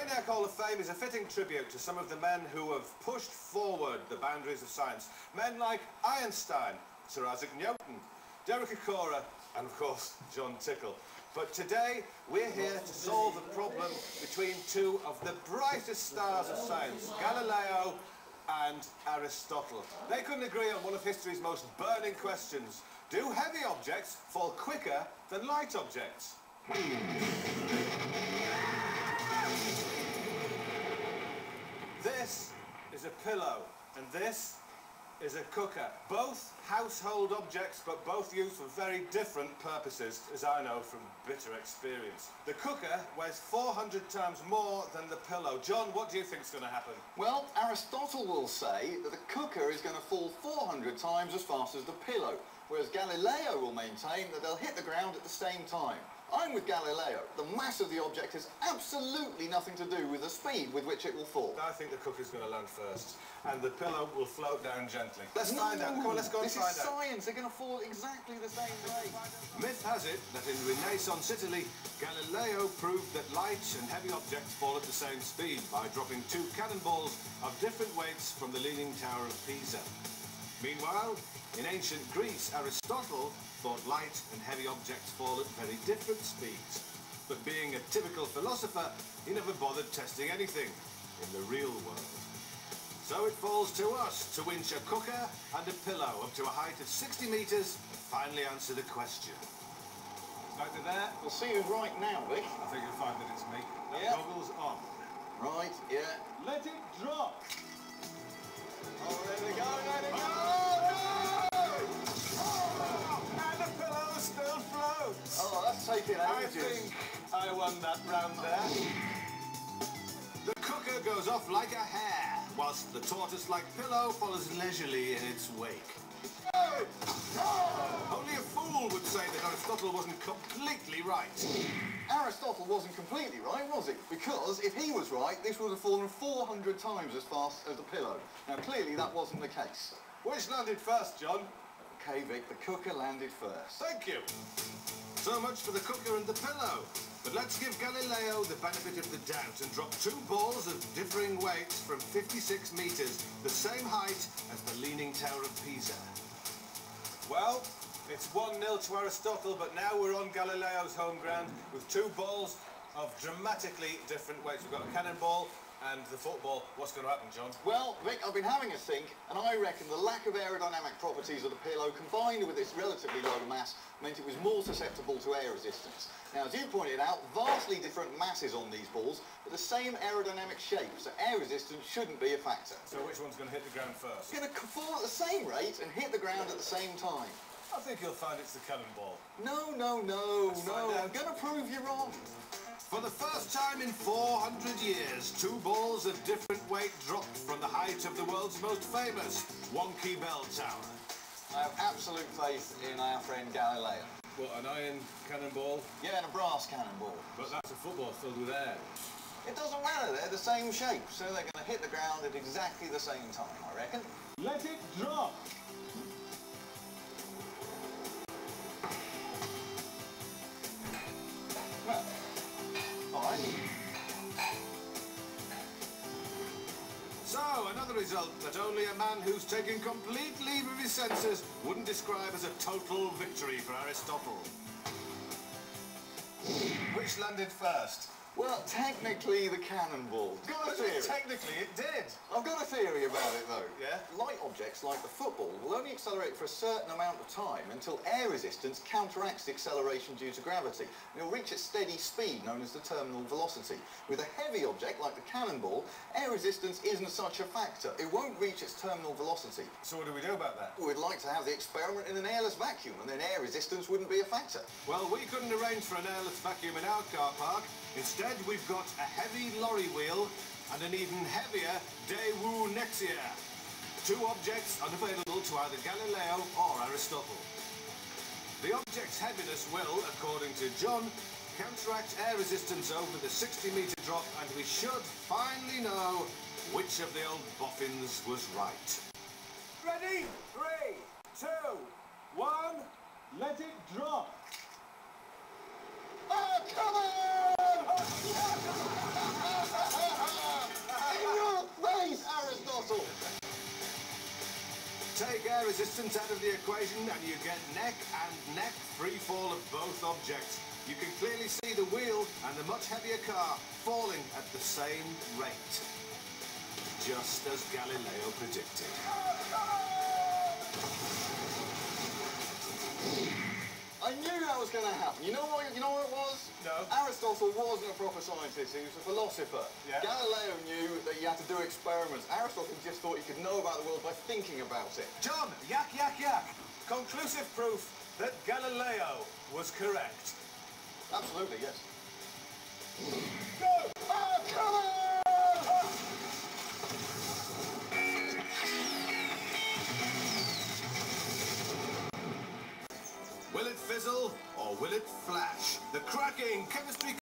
Brainiac Hall of Fame is a fitting tribute to some of the men who have pushed forward the boundaries of science. Men like Einstein, Sir Isaac Newton, Derek Acorah, and of course, Jon Tickle. But today, we're here to solve the problem between two of the brightest stars of science, Galileo and Aristotle. They couldn't agree on one of history's most burning questions. Do heavy objects fall quicker than light objects? This is a pillow, and this is a cooker. Both household objects, but both used for very different purposes, as I know from bitter experience. The cooker weighs 400 times more than the pillow. Jon, what do you think is going to happen? Well, Aristotle will say that the cooker is going to fall 400 times as fast as the pillow, whereas Galileo will maintain that they'll hit the ground at the same time. I'm with Galileo. The mass of the object has absolutely nothing to do with the speed with which it will fall. I think the cooker's going to land first, and the pillow will float down gently. Let's no, find out. Come on, let's go and find out. this is science. They're going to fall exactly the same way. Myth has it that in Renaissance Italy, Galileo proved that light and heavy objects fall at the same speed by dropping two cannonballs of different weights from the Leaning Tower of Pisa. Meanwhile, in ancient Greece, Aristotle thought light and heavy objects fall at very different speeds. But being a typical philosopher, he never bothered testing anything in the real world. So it falls to us to winch a cooker and a pillow up to a height of 60 metres and finally answer the question. Over there, We'll see who's right now, Vic. I think you'll find that it's me. Yeah. Goggles on. Right, yeah. Let it drop. Oh, there we go, there we go. Oh, that's taking I ages. think I won that round there. The cooker goes off like a hare, whilst the tortoise-like pillow follows leisurely in its wake. Only a fool would say that Aristotle wasn't completely right. Aristotle wasn't completely right, was he? Because if he was right, this would have fallen 400 times as fast as the pillow. Now, clearly that wasn't the case. Which landed first, Jon? Okay, Vic, the cooker landed first. Thank you. So much for the cooker and the pillow. But let's give Galileo the benefit of the doubt and drop two balls of differing weights from 56 metres, the same height as the Leaning Tower of Pisa. Well, it's 1-0 to Aristotle, but now we're on Galileo's home ground with two balls of dramatically different weights. We've got a cannonball and the football. What's going to happen, Jon? Well, Vic, I've been having a think, and I reckon the lack of aerodynamic properties of the pillow combined with its relatively low mass meant it was more susceptible to air resistance. Now, as you pointed out, vastly different masses on these balls, but the same aerodynamic shape, so air resistance shouldn't be a factor. So which one's going to hit the ground first? It's going to fall at the same rate and hit the ground at the same time. I think you'll find it's the cannonball. No, no, no, Let's no. I'm going to prove you wrong. For the first time in 400 years, two balls of different weight dropped from the height of the world's most famous Wonky Bell Tower. I have absolute faith in our friend Galileo. What, an iron cannonball? Yeah, and a brass cannonball. But that's a football filled with air. It doesn't matter, they're the same shape, so they're going to hit the ground at exactly the same time, I reckon. Let it drop! Another result that only a man who's taken complete leave of his senses wouldn't describe as a total victory for Aristotle. Which landed first? Well, technically the cannonball. Got a theory. Technically, it did. I've got a theory about it though. Yeah? Light objects like the football will only accelerate for a certain amount of time until air resistance counteracts the acceleration due to gravity. And it'll reach its steady speed known as the terminal velocity. With a heavy object like the cannonball, air resistance isn't such a factor. It won't reach its terminal velocity. So what do we do about that? We'd like to have the experiment in an airless vacuum and then air resistance wouldn't be a factor. Well, we couldn't arrange for an airless vacuum in our car park. Instead, we've got a heavy lorry wheel and an even heavier Daewoo Nexia. Two objects unavailable to either Galileo or Aristotle. The object's heaviness will, according to Jon, counteract air resistance over the 60-metre drop and we should finally know which of the old boffins was right. Ready? Three, two, one, let it drop. Take air resistance out of the equation and you get neck and neck free fall of both objects. You can clearly see the wheel and the much heavier car falling at the same rate. Just as Galileo predicted. I knew that was going to happen. You know what? You know what it was? No. Aristotle wasn't a proper scientist. He was a philosopher. Yeah. Galileo knew that you had to do experiments. Aristotle just thought you could know about the world by thinking about it. Jon, yak, yak, yak. Conclusive proof that Galileo was correct. Absolutely, yes. Will it fizzle or flash? The cracking chemistry